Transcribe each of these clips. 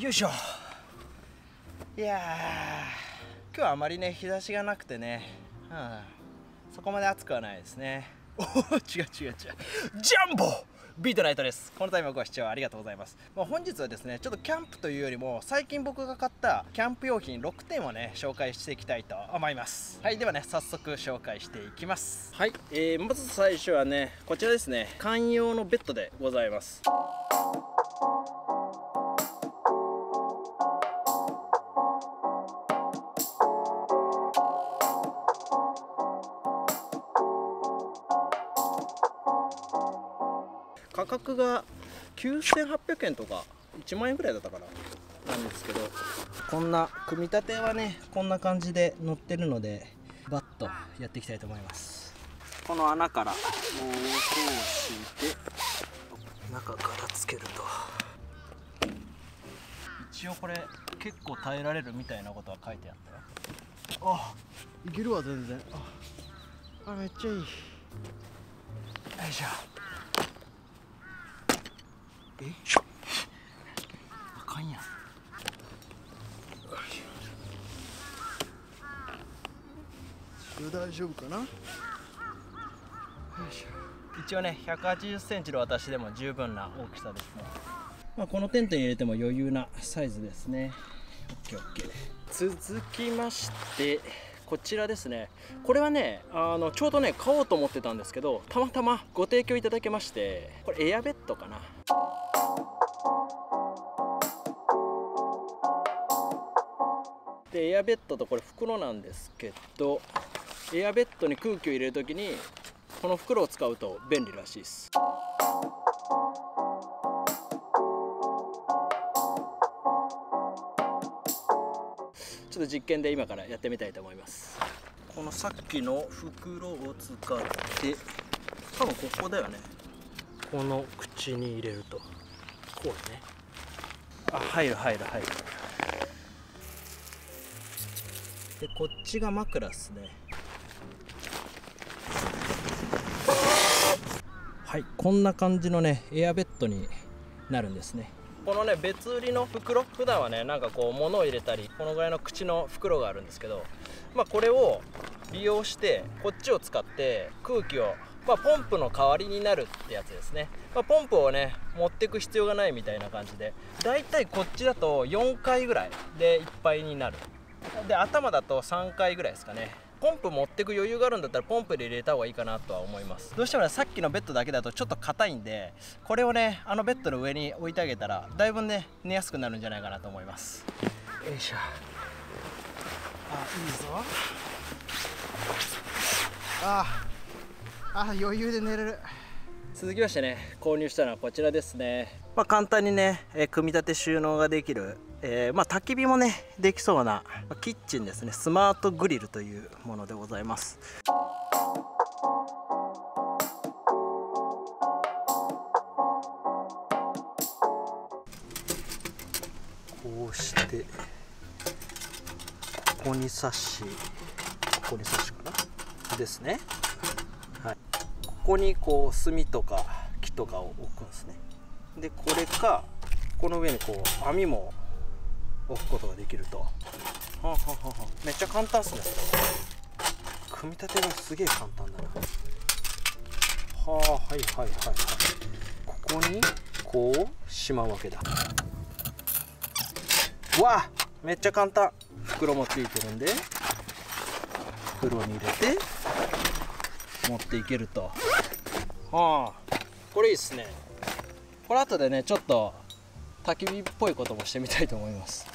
よいしょ。いや今日はあまりね日差しがなくてね、うん、そこまで暑くはないですね。お違う違う違う。ジャンボ！ビートナイトです。このタイムご視聴ありがとうございます、まあ、本日はですねちょっとキャンプというよりも最近僕が買ったキャンプ用品6点をね紹介していきたいと思います。はいではね早速紹介していきます。はい、えー、まず最初はねこちらですね。観葉のベッドでございます。格が9800円とか1万円ぐらいだったかななんですけどこんな組み立てはねこんな感じで乗ってるのでバッとやっていきたいと思います。この穴からこう通して中からつけると。一応これ結構耐えられるみたいなことは書いてあったよ。あいけるわ全然。ああめっちゃいい。よいしょえあかんやん。大丈夫かな？一応ね1 8 0センチの私でも十分な大きさですね、まあ、このテントに入れても余裕なサイズですね。OKOK 続きましてこちらですね。これはねあのちょうどね買おうと思ってたんですけどたまたまご提供いただけましてこれエアベッドかなでエアベッドとこれ袋なんですけどエアベッドに空気を入れる時にこの袋を使うと便利らしいです。ちょっと実験で今からやってみたいと思います。このさっきの袋を使って多分ここだよね。この口に入れると。こうね。あ入る入る入るでこっちが枕ですね。はいこんな感じのねエアベッドになるんですね。このね別売りの袋普段はねなんかこう物を入れたりこのぐらいの口の袋があるんですけどまあこれを利用してこっちを使って空気をまあ、ポンプの代わりになるってやつですね、まあ、ポンプをね持ってく必要がないみたいな感じでだいたいこっちだと4回ぐらいでいっぱいになる。で頭だと3回ぐらいですかね。ポンプ持ってく余裕があるんだったらポンプで入れた方がいいかなとは思います。どうしてもねさっきのベッドだけだとちょっと硬いんでこれをねあのベッドの上に置いてあげたらだいぶね寝やすくなるんじゃないかなと思います。よいしょ。あいいぞ。ああ余裕で寝れる。続きましてね購入したのはこちらですねまあ、簡単にね、え、組み立て収納ができる、えー、まあ、焚き火もねできそうな、ま、キッチンですね。スマートグリルというものでございます。こうしてここに刺しここに刺しかな？ですね。はい。ここにこう炭とか木とかを置くんですね。でこれかこの上にこう網も置くことができると。はあ、はあはあ、めっちゃ簡単っすね。組み立てがすげえ簡単だな。はあはいはいはいはい。ここにこうしまうわけだ。わあめっちゃ簡単。袋もついてるんで袋に入れて持っていけると。はあ。これいいっすねこれ後でねちょっと焚き火っぽいこともしてみたいと思います。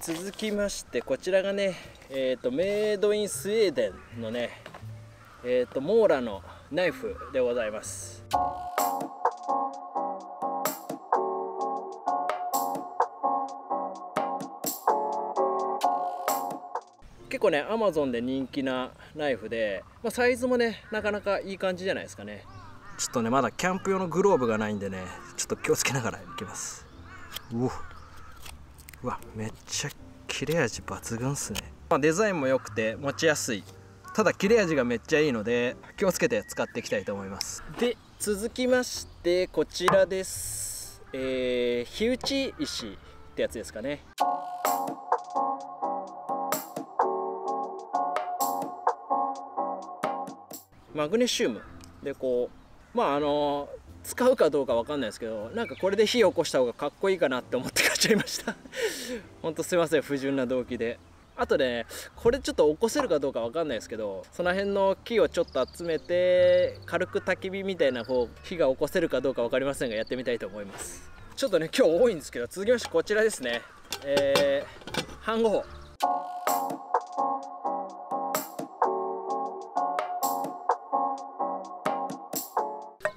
続きましてこちらがねえっ、ー、とメイドインスウェーデンのねえっ、ー、とモーラのナイフでございます。結構ねアマゾンで人気なナイフで、まあ、サイズもねなかなかいい感じじゃないですかね。ちょっとねまだキャンプ用のグローブがないんでねちょっと気をつけながらいきます。ううわめっちゃ切れ味抜群っすね、まあ、デザインも良くて持ちやすい。ただ切れ味がめっちゃいいので気をつけて使っていきたいと思います。で続きましてこちらです。えー、火打ち石ってやつですかね。マグネシウム。でこうまああの使うかどうか分かんないですけどなんかこれで火を起こした方がかっこいいかなって思って買っちゃいました。ほんとすいません不純な動機で。あとねこれちょっと起こせるかどうか分かんないですけどその辺の木をちょっと集めて軽く焚き火みたいなこう火が起こせるかどうか分かりませんがやってみたいと思います。ちょっとね今日多いんですけど続きましてこちらですね。えー、飯盒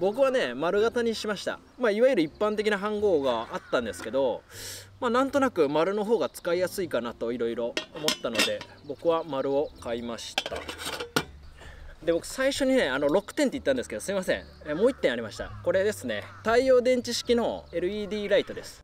僕はね丸型にしました、まあ、いわゆる一般的な飯号があったんですけど、まあ、なんとなく丸の方が使いやすいかなといろいろ思ったので僕は丸を買いました。で僕最初にねあの6点って言ったんですけどすいません。もう1点ありました。これですね。太陽電池式の LED ライトです。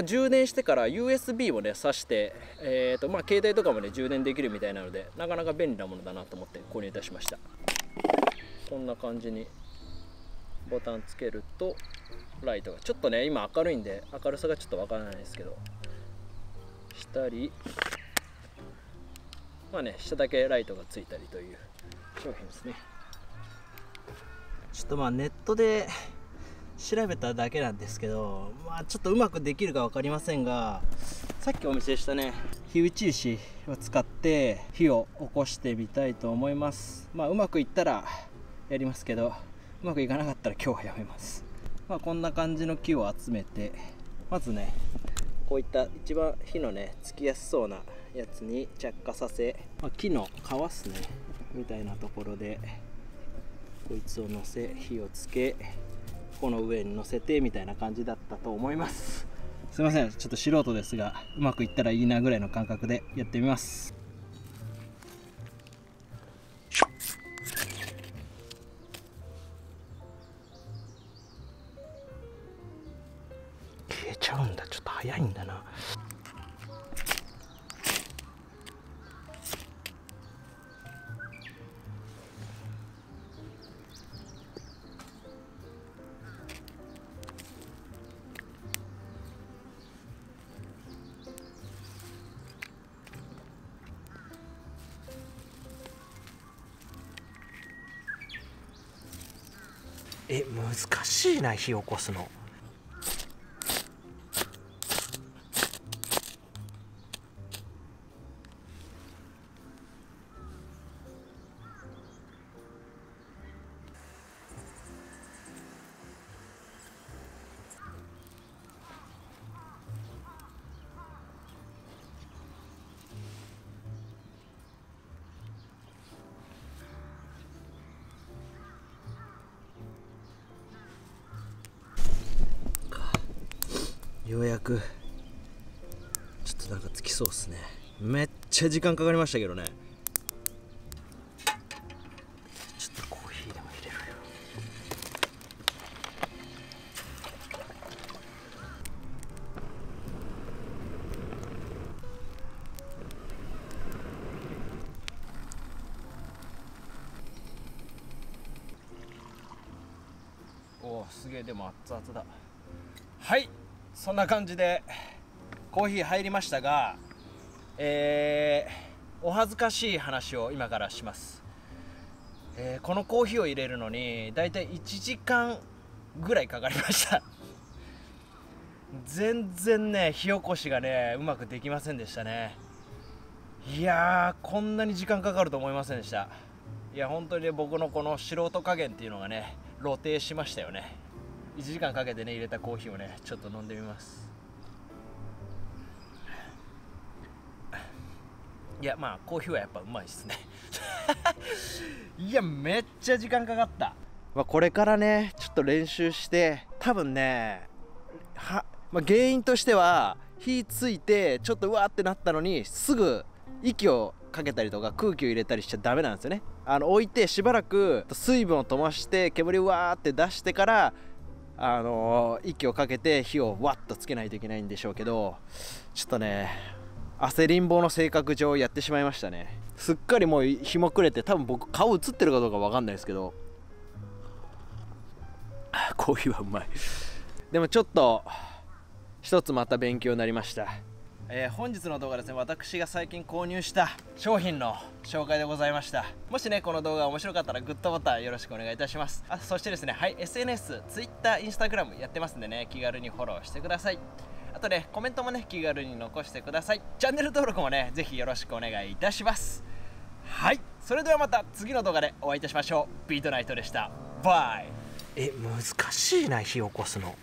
まあ、充電してから USB をね挿して、えーとまあ、携帯とかもね充電できるみたいなのでなかなか便利なものだなと思って購入いたしました。こんな感じにボタンつけるとライトがちょっとね今明るいんで明るさがちょっとわからないですけどしたりまあね下だけライトがついたりという商品ですね。ちょっとまあネットで調べただけなんですけど、まあ、ちょっとうまくできるか分かりませんがさっきお見せしたね火打ち石を使って火を起こしてみたいと思います。まあうまくいったらやりますけどうまくいかなかったら今日はやめます。まあこんな感じの木を集めてまずねこういった一番火のねつきやすそうなやつに着火させ、まあ、木の皮っすねみたいなところでこいつを乗せ火をつけこの上に乗せてみたいな感じだったと思います。すいませんちょっと素人ですがうまくいったらいいなぐらいの感覚でやってみます。消えちゃうんだ。ちょっと早いんだなえ難しいな火起こすの。ようやく。ちょっとなんかつきそうっすね。めっちゃ時間かかりましたけどね。ちょっとコーヒーでも入れるよ。おおすげえ。でも熱々だ。はい。そんな感じでコーヒー入りましたがえー、お恥ずかしい話を今からします、えー、このコーヒーを入れるのにだいたい1時間ぐらいかかりました。全然ね火起こしがねうまくできませんでしたね。いやーこんなに時間かかると思いませんでした。いや本当にね僕のこの素人加減っていうのがね露呈しましたよね。1時間かけてね入れたコーヒーをねちょっと飲んでみます。いやまあコーヒーはやっぱうまいっすね。いやめっちゃ時間かかった、まあ、これからねちょっと練習して多分ねは、まあ、原因としては火ついてちょっとうわーってなったのにすぐ息をかけたりとか空気を入れたりしちゃダメなんですよね。あの置いてしばらく水分を飛ばして煙をわーって出してからあの、息をかけて火をわっとつけないといけないんでしょうけどちょっとね焦りん坊の性格上やってしまいましたね。すっかりもう日も暮れて多分僕顔映ってるかどうか分かんないですけど。コーヒーはうまい。でもちょっと一つまた勉強になりました。えー、本日の動画ですね私が最近購入した商品の紹介でございました。もしねこの動画面白かったらグッドボタンよろしくお願いいたします。あそしてですねはい SNS、Twitter、Instagram やってますんでね気軽にフォローしてください。あとねコメントもね気軽に残してください。チャンネル登録もねぜひよろしくお願いいたします。はいそれではまた次の動画でお会いいたしましょう。ビートナイトでした。バイ。え難しいな火起こすの。